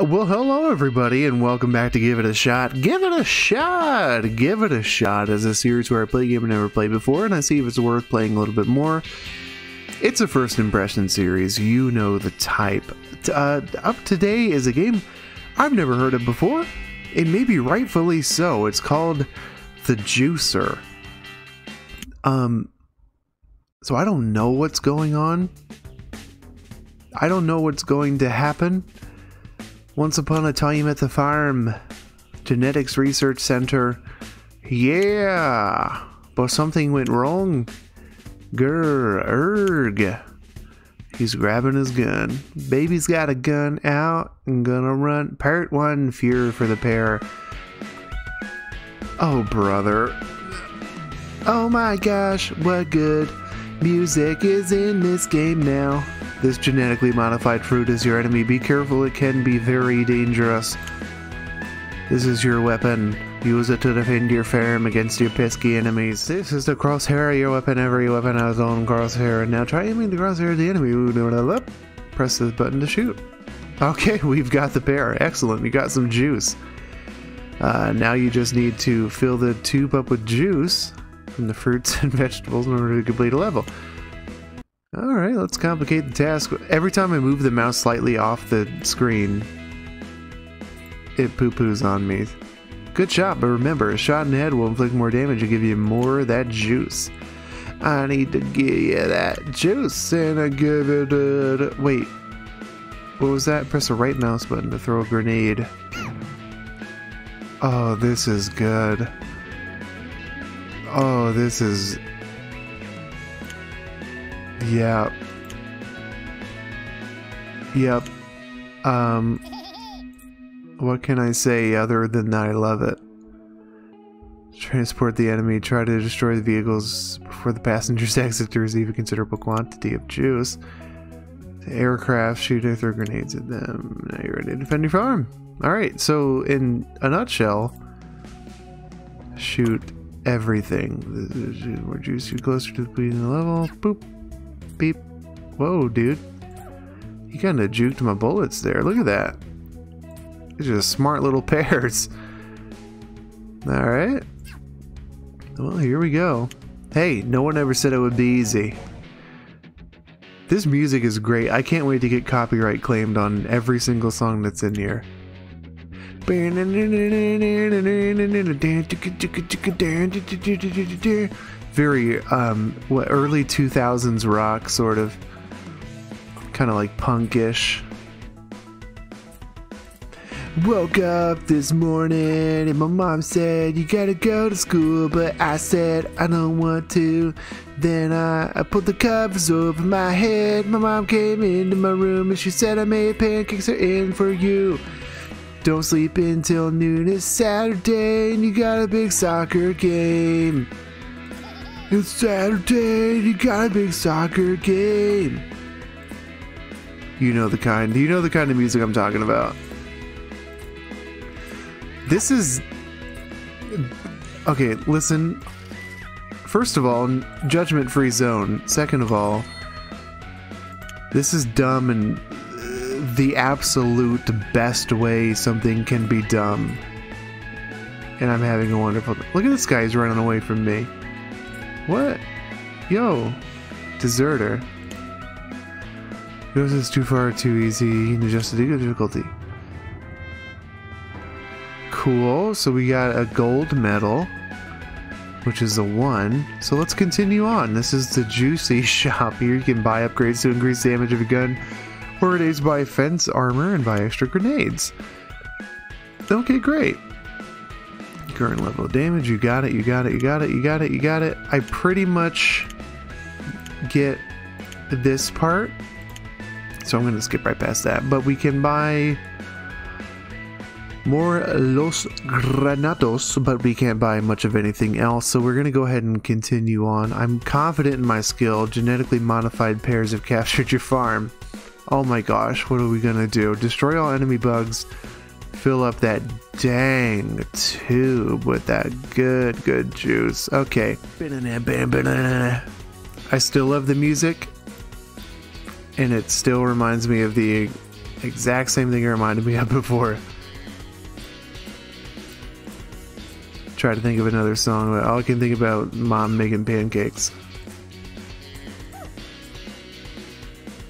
Well, hello everybody, and welcome back to Give It a Shot. Give It a Shot! Give It a Shot is a series where I play a game I've never played before, and I see if it's worth playing a little bit more. It's a first impression series, you know the type. Uh, up today is a game I've never heard of before. It may be rightfully so. It's called The Juicer. Um, so I don't know what's going on. I don't know what's going to happen. Once upon a time at the farm, Genetics Research Center. Yeah, but something went wrong. Grr, erg. He's grabbing his gun. Baby's got a gun out and gonna run. Part one, fear for the pear. Oh, brother. Oh my gosh, what good music is in this game now. This genetically modified fruit is your enemy. Be careful, it can be very dangerous. This is your weapon. Use it to defend your farm against your pesky enemies. This is the crosshair, of your weapon. Every weapon has own crosshair. Now try aiming the crosshair at the enemy. Press this button to shoot. Okay, we've got the pear. Excellent, we got some juice. Uh, now you just need to fill the tube up with juice from the fruits and vegetables in order to complete a level. Alright, let's complicate the task. Every time I move the mouse slightly off the screen, it poo-poos on me. Good shot, but remember, a shot in the head will inflict more damage and give you more of that juice. I need to give you that juice and I give it a... Wait, what was that? Press the right mouse button to throw a grenade. Oh, this is good. Oh, this is Yep. Yep. Um, what can I say other than that I love it? Transport the enemy, try to destroy the vehicles before the passengers exit to receive a considerable quantity of juice. The aircraft, shoot or throw grenades at them. Now you're ready to defend your farm. Alright, so in a nutshell, shoot everything. More juice, you closer to the beginning level. Boop beep. Whoa, dude. You kind of juked my bullets there. Look at that. These are smart little pears. Alright. Well, here we go. Hey, no one ever said it would be easy. This music is great. I can't wait to get copyright claimed on every single song that's in here. Very um, what early 2000s rock sort of. Kind of like punkish. Woke up this morning and my mom said you gotta go to school but i said i don't want to. Then I, I put the covers over my head. My mom came into my room and she said i made pancakes are in for you. Don't sleep until noon. It's saturday and you got a big soccer game it's Saturday, you got a big soccer game. You know the kind. You know the kind of music I'm talking about. This is Okay, listen. First of all, judgment free zone. Second of all, this is dumb and uh, the absolute best way something can be dumb. And I'm having a wonderful. Look at this guy, he's running away from me. What? Yo, deserter. Yours is too far, too easy. Adjust the difficulty. Cool. So we got a gold medal, which is a one. So let's continue on. This is the juicy shop. Here you can buy upgrades to increase damage of your gun, or days buy fence armor and buy extra grenades. Okay, great current level of damage. You got it, you got it, you got it, you got it, you got it. I pretty much get this part. So I'm going to skip right past that. But we can buy more Los Granados, but we can't buy much of anything else. So we're going to go ahead and continue on. I'm confident in my skill. Genetically modified pears have captured your farm. Oh my gosh, what are we going to do? Destroy all enemy bugs fill up that dang tube with that good, good juice. Okay. I still love the music, and it still reminds me of the Exact same thing it reminded me of before. Try to think of another song, but all I can think about mom making pancakes.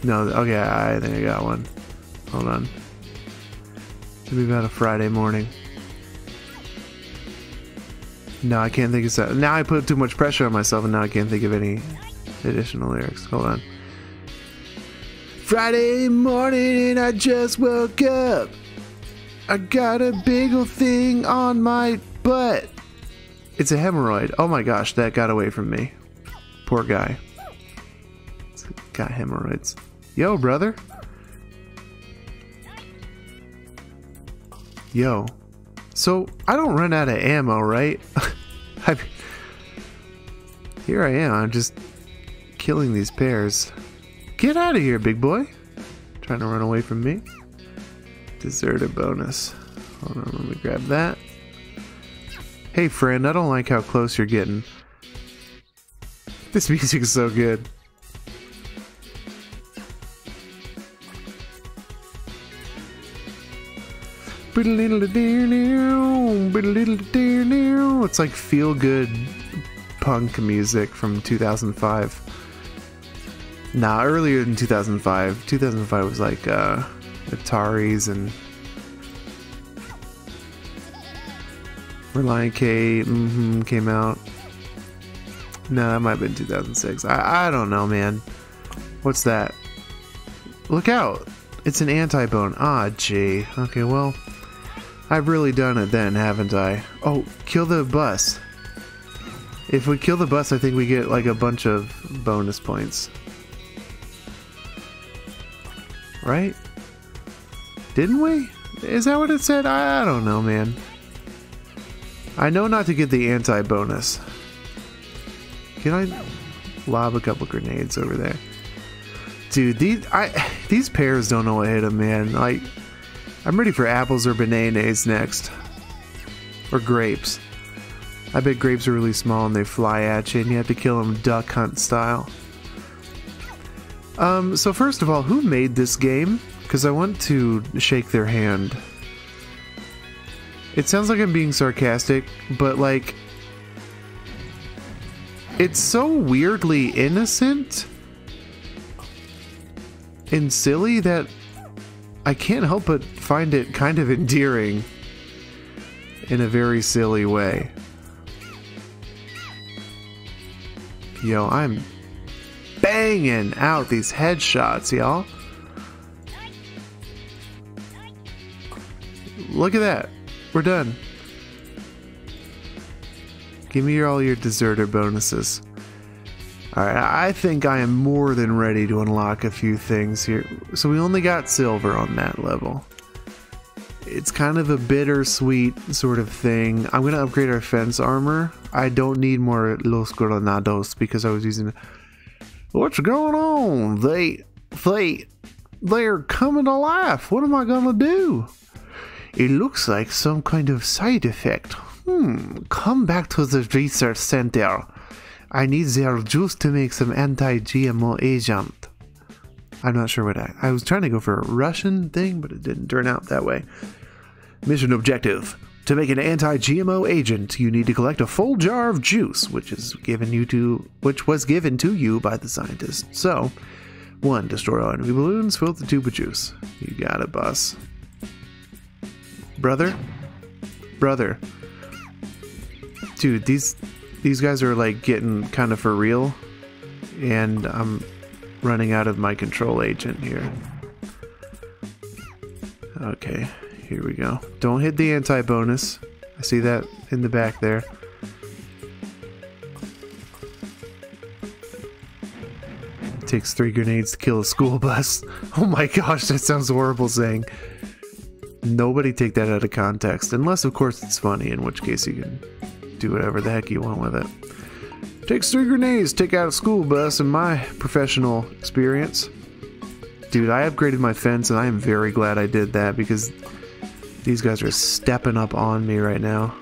No, okay, I think I got one. Hold on. Should be about a Friday morning. No, I can't think of that. Now I put too much pressure on myself and now I can't think of any additional lyrics. Hold on. Friday morning and I just woke up. I got a big old thing on my butt. It's a hemorrhoid. Oh my gosh, that got away from me. Poor guy. got hemorrhoids. Yo, brother. Yo. So, I don't run out of ammo, right? I here I am, I'm just killing these pears. Get out of here, big boy. Trying to run away from me. Deserter bonus. Hold on, let me grab that. Hey friend, I don't like how close you're getting. This music is so good. It's like feel good punk music from 2005. Nah, earlier than 2005. 2005 was like uh, Ataris and Relient K mm -hmm, came out. No, that might have been 2006. I, I don't know, man. What's that? Look out! It's an anti-bone. Ah, gee. Okay, well... I've really done it then, haven't I? Oh, kill the bus. If we kill the bus, I think we get like a bunch of bonus points. Right? Didn't we? Is that what it said? I, don't know, man. I know not to get the anti-bonus. Can I lob a couple grenades over there? Dude, these I these pears don't know what hit them, man. Like I'm ready for apples or bananas next. Or grapes. I bet grapes are really small and they fly at you and you have to kill them duck hunt style. Um, so first of all, who made this game? Because I want to shake their hand. It sounds like I'm being sarcastic, but like... It's so weirdly innocent and silly that I can't help but find it kind of endearing in a very silly way. Yo, I'm banging out these headshots, y'all. Look at that. We're done. Give me all your deserter bonuses. Alright, I think I am more than ready to unlock a few things here. So we only got silver on that level. It's kind of a bittersweet sort of thing. I'm going to upgrade our fence armor. I don't need more Los Granados because I was using... What's going on? They... They... They're coming to life. What am I going to do? It looks like some kind of side effect. Hmm, come back to the research center. I need their juice to make some anti-GMO agent. I'm not sure what I... I was trying to go for a Russian thing, but it didn't turn out that way. Mission objective. To make an anti-GMO agent, you need to collect a full jar of juice, which is given you to which was given to you by the scientist. So, one, destroy all enemy balloons, fill the tube with juice. You got it, boss. Brother? Brother. Dude, these these guys are like getting kind of for real and I'm running out of my control agent here. Okay, here we go. Don't hit the anti-bonus. I see that in the back there. It takes three grenades to kill a school bus. Oh my gosh, that sounds horrible saying. Nobody take that out of context, unless of course it's funny, in which case you can do whatever the heck you want with it. Takes three grenades take out a school bus in my professional experience. Dude, I upgraded my fence and I am very glad I did that because these guys are stepping up on me right now.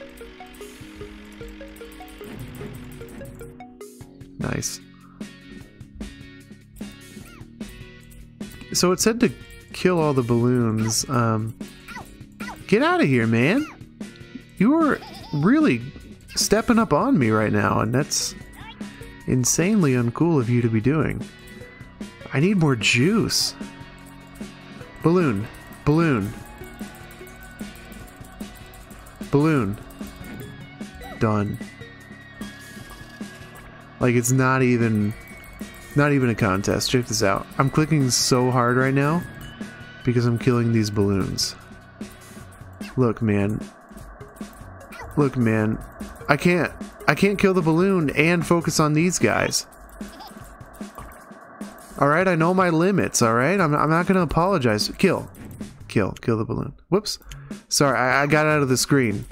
Nice. So it said to kill all the balloons. Um, get out of here, man. You are really stepping up on me right now, and that's insanely uncool of you to be doing. I need more juice. Balloon. Balloon. Balloon. Done. Like it's not even not even a contest. Check this out. I'm clicking so hard right now because I'm killing these balloons. Look, man. Look, man. I can't. I can't kill the balloon and focus on these guys. Alright, I know my limits, alright? I'm, I'm not going to apologize. Kill. Kill. Kill the balloon. Whoops. Sorry, I, I got out of the screen.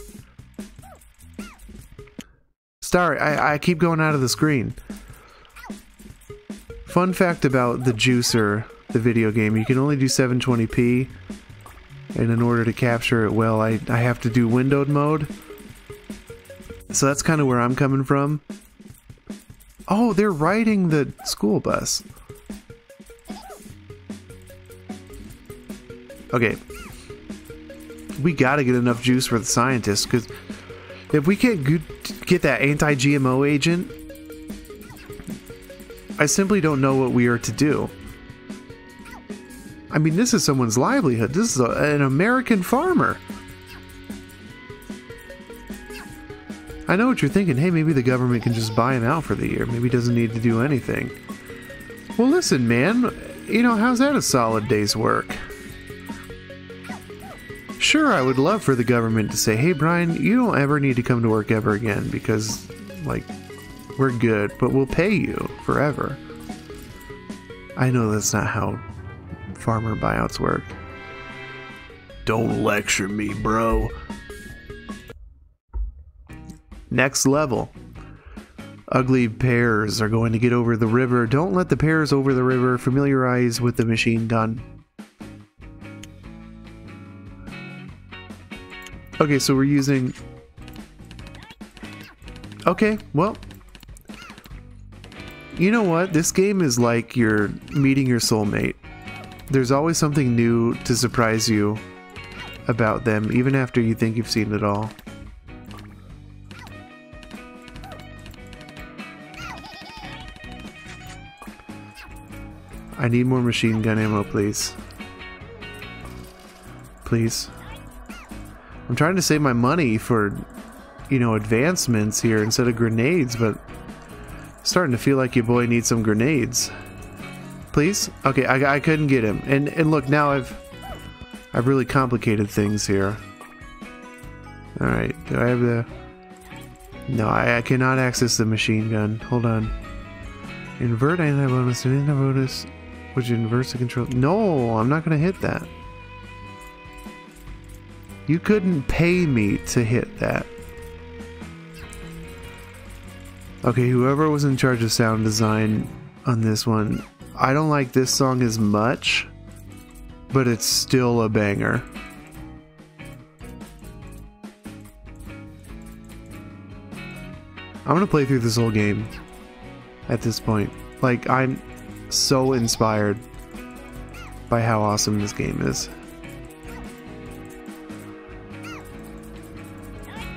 Sorry, I, I keep going out of the screen. Fun fact about the Juicer, the video game, you can only do 720p. And in order to capture it well, I, I have to do windowed mode. So that's kind of where I'm coming from. Oh, they're riding the school bus. Okay. We gotta get enough juice for the scientists, because if we can't get that anti-GMO agent, I simply don't know what we are to do. I mean, this is someone's livelihood. This is a, an American farmer. I know what you're thinking. Hey, maybe the government can just buy him out for the year. Maybe he doesn't need to do anything. Well, listen, man. You know, how's that a solid day's work? Sure, I would love for the government to say, hey, Bryan, you don't ever need to come to work ever again because, like, we're good, but we'll pay you forever. I know that's not how farmer buyouts work. Don't lecture me, bro. Next level. Ugly pears are going to get over the river. Don't let the pears over the river. Familiarize with the machine gun. Okay, so we're using... Okay, well, you know what? This game is like you're meeting your soulmate. There's always something new to surprise you about them, even after you think you've seen it all. I need more machine gun ammo, please. Please. I'm trying to save my money for, you know, advancements here instead of grenades, but Starting to feel like your boy needs some grenades. Please? Okay, I, I couldn't get him. And and look, now I've I've really complicated things here. Alright, do I have the... No, I, I cannot access the machine gun. Hold on. Invert anti-bonus anti-bonus, which inverts the control... No, I'm not going to hit that. You couldn't pay me to hit that. Okay, whoever was in charge of sound design on this one, I don't like this song as much, but it's still a banger. I'm gonna play through this whole game at this point. Like, I'm so inspired by how awesome this game is.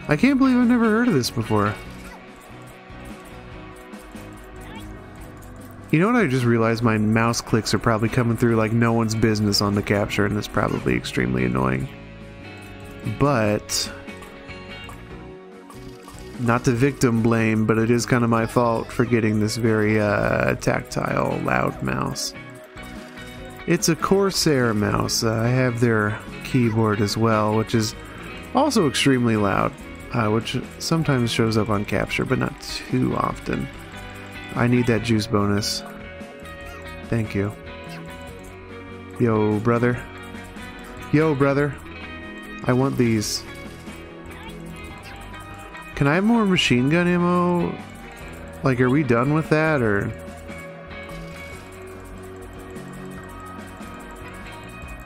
I can't believe I've never heard of this before. You know what I just realized? My mouse clicks are probably coming through like no one's business on the capture, and it's probably extremely annoying. But... Not to victim blame, but it is kind of my fault for getting this very uh, tactile, loud mouse. It's a Corsair mouse. Uh, I have their keyboard as well, which is also extremely loud, uh, which sometimes shows up on capture, but not too often. I need that juice bonus. Thank you. Yo, brother. Yo, brother. I want these. Can I have more machine gun ammo? Like, are we done with that, or...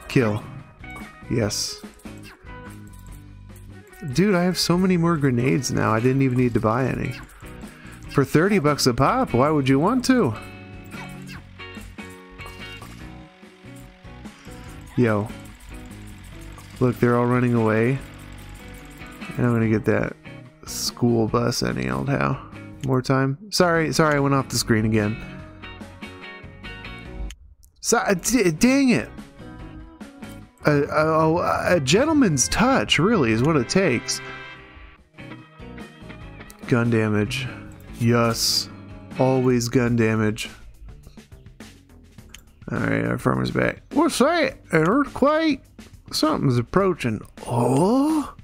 Kill. Yes. Dude, I have so many more grenades now, I didn't even need to buy any. For 30 bucks a pop, why would you want to? Yo. Look, they're all running away. And I'm gonna get that school bus any old how. More time. Sorry, sorry, I went off the screen again. So, uh, dang it. A, a, a gentleman's touch, really, is what it takes. Gun damage. Yes. Always gun damage. Alright, our farmer's back. What's that? An earthquake? Something's approaching. Oh?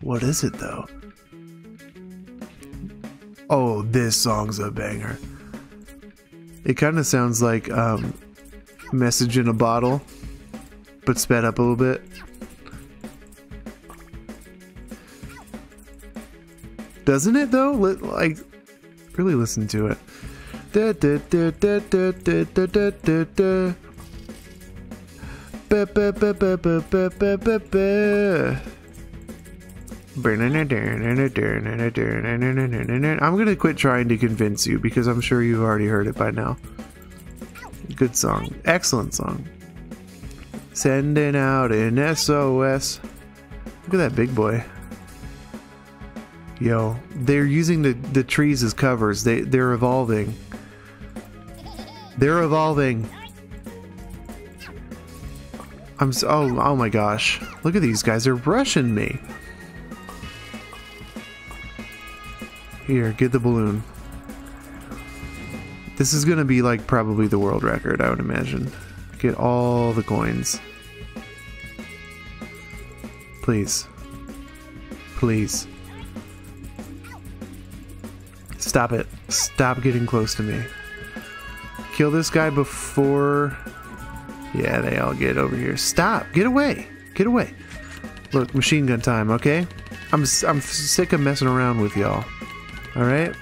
What is it, though? Oh, this song's a banger. It kind of sounds like um, Message in a Bottle, but sped up a little bit. Doesn't it though? Like, really listen to it. Da, da, da, I'm gonna quit trying to convince you because I'm sure you've already heard it by now. Good song. Excellent song. Sending out an SOS. Look at that big boy. Yo, they're using the, the trees as covers. They they're evolving. They're evolving. I'm so, oh oh my gosh. Look at these guys. They're rushing me. Here, get the balloon. This is gonna be like probably the world record, I would imagine. Get all the coins. Please. Please. Stop it. Stop getting close to me. Kill this guy before... Yeah, they all get over here. Stop! Get away! Get away! Look, machine gun time, okay? I'm, I'm sick of messing around with y'all. Alright?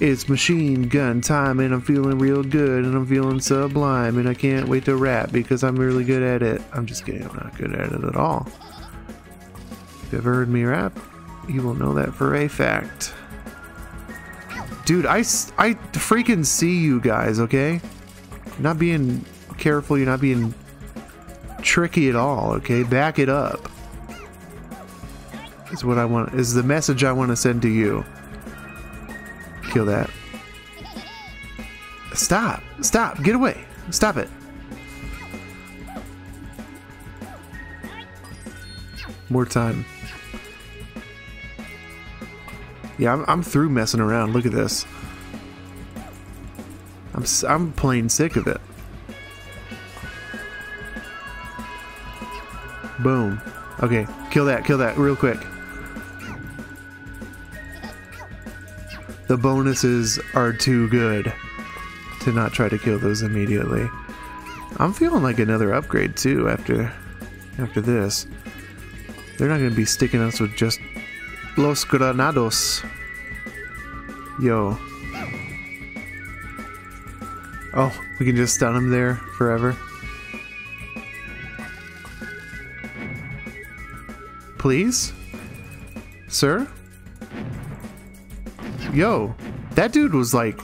It's machine gun time and I'm feeling real good and I'm feeling sublime and I can't wait to rap because I'm really good at it. I'm just kidding, I'm not good at it at all. If you've ever heard me rap, you will know that for a fact. Dude, I, I freaking see you guys, okay? You're not being careful, you're not being tricky at all, okay? Back it up. Is what I want, is the message I want to send to you. Kill that. Stop! Stop! Get away! Stop it! More time. Yeah, I'm, I'm through messing around. Look at this. I'm, I'm plain sick of it. Boom. Okay, kill that, kill that real quick. The bonuses are too good to not try to kill those immediately. I'm feeling like another upgrade too after after this. They're not going to be sticking us with just Los Granados. Yo. Oh, we can just stun him there forever. Please? Sir? Yo, that dude was like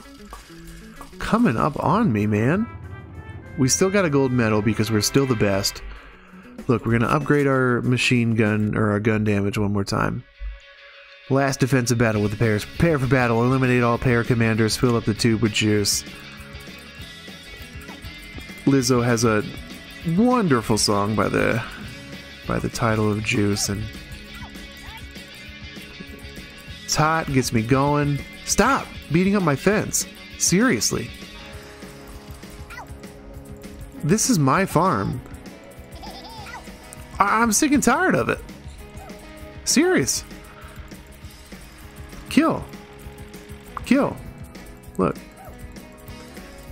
coming up on me, man. We still got a gold medal because we're still the best. Look, we're going to upgrade our machine gun or our gun damage one more time. Last defensive battle with the pears. Prepare for battle. Eliminate all pear commanders. Fill up the tube with juice. Lizzo has a wonderful song by the by the title of Juice and hot, gets me going. Stop beating up my fence. Seriously. This is my farm. I I'm sick and tired of it. Serious. Kill. Kill. Look.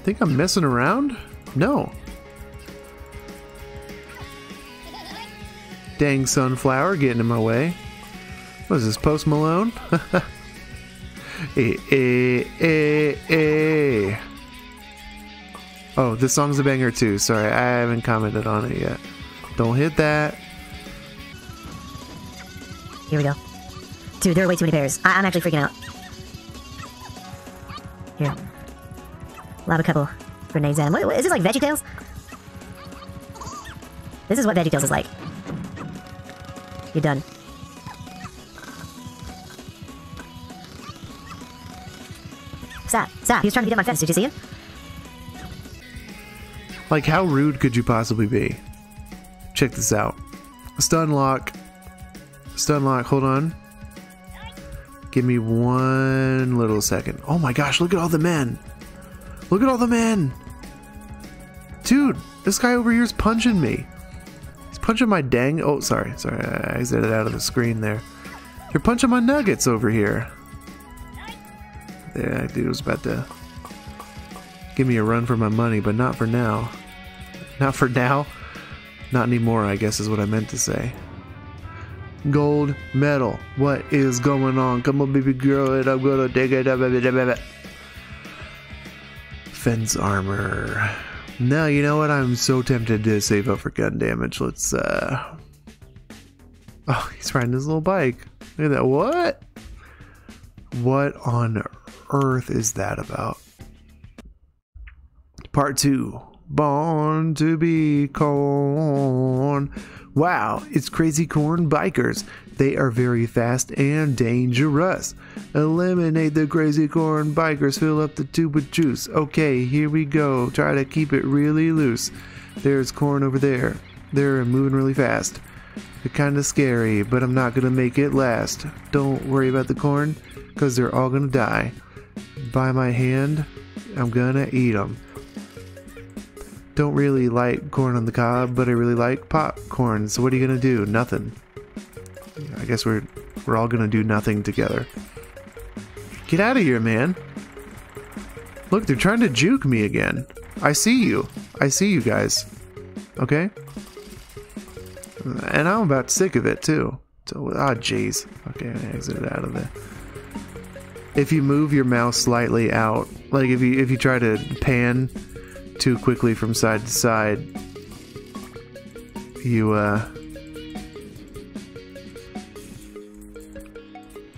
Think I'm messing around? No. Dang sunflower getting in my way. What is this, Post Malone? eh, eh, eh, eh. Oh, this song's a banger too. Sorry, I haven't commented on it yet. Don't hit that. Here we go. Dude, there are way too many pears. I am actually freaking out. Here. Lob a couple grenades at him. What, what, is this like Veggie VeggieTales? This is what Veggie Tales is like. You're done. Sap, Sap, he's trying to get up my fence. Did you see him? Like, how rude could you possibly be? Check this out. Stun lock. Stun lock, hold on. Give me one little second. Oh my gosh, look at all the men. Look at all the men. Dude, this guy over here is punching me. He's punching my dang. Oh, sorry. Sorry. I exited out of the screen there. You're punching my nuggets over here. Yeah, dude was about to give me a run for my money, but not for now. Not for now. Not anymore, I guess is what I meant to say. Gold medal. What is going on? Come on, baby girl, and I'm gonna take it. up. Fence armor. No, you know what? I'm so tempted to save up for gun damage. Let's, uh. Oh, he's riding his little bike. Look at that. What? What on earth is that about? Part two. Born to be corn. Wow, it's Crazy Corn Bikers. They are very fast and dangerous. Eliminate the Crazy Corn Bikers. Fill up the tube with juice. Okay, here we go. Try to keep it really loose. There's corn over there. They're moving really fast. They're kind of scary, but I'm not going to make it last. Don't worry about the corn, because they're all to die. By my hand, I'm to eat them don't really like corn on the cob, but I really like popcorn. So what are you gonna do? Nothing. I guess we're we're all gonna do nothing together. Get out of here, man. Look, they're trying to juke me again. I see you. I see you guys. Okay? And I'm about sick of it too. So, ah, jeez. Okay, I exited out of there. If you move your mouse slightly out, like if you if you try to pan too quickly from side to side, you uh,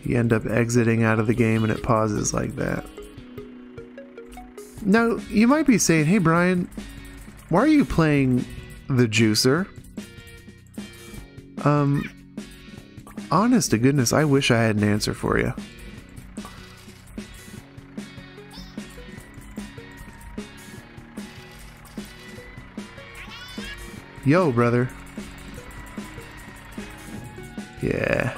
you end up exiting out of the game and it pauses like that. Now, you might be saying, hey Bryan, why are you playing the juicer? Um, honest to goodness, I wish I had an answer for you. Yo, brother. Yeah.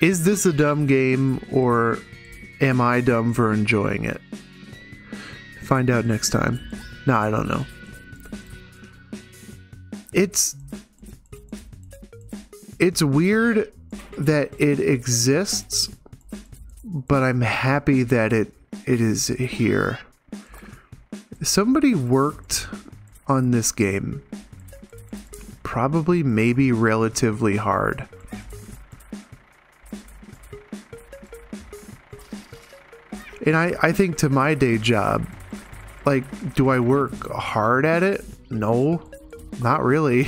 Is this a dumb game or am I dumb for enjoying it? Find out next time. No, I don't know. It's it's weird that it exists, but I'm happy that it it is here somebody worked on this game probably maybe relatively hard. And I, I think to my day job, like, do I work hard at it? No, not really.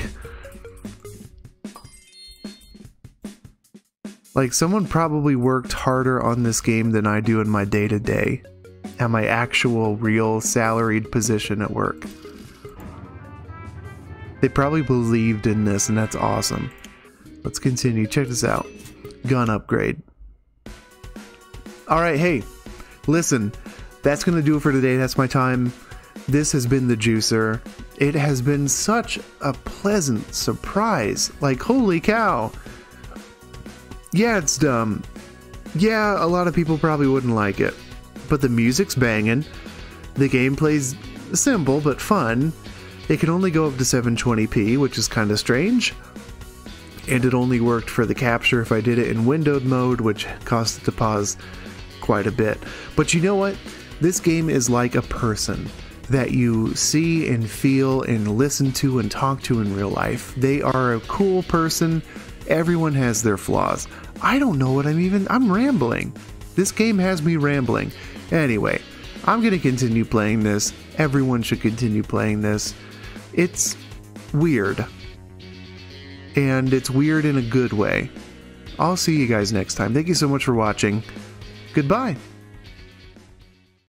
Like, someone probably worked harder on this game than I do in my day to day at my actual real salaried position at work. They probably believed in this, and that's awesome. Let's continue. Check this out. Gun upgrade. All right, hey, listen, that's going to do it for today. That's my time. This has been the Juicer. It has been such a pleasant surprise. Like, holy cow. Yeah, it's dumb. Yeah, a lot of people probably wouldn't like it but the music's banging. The gameplay's simple but fun. It can only go up to 720p, which is kind of strange. And it only worked for the capture if I did it in windowed mode, which caused it to pause quite a bit. But you know what? This game is like a person that you see and feel and listen to and talk to in real life. They are a cool person. Everyone has their flaws. I don't know what I'm even. I'm rambling. This game has me rambling. Anyway, I'm going to continue playing this. Everyone should continue playing this. It's weird. And it's weird in a good way. I'll see you guys next time. Thank you so much for watching. Goodbye.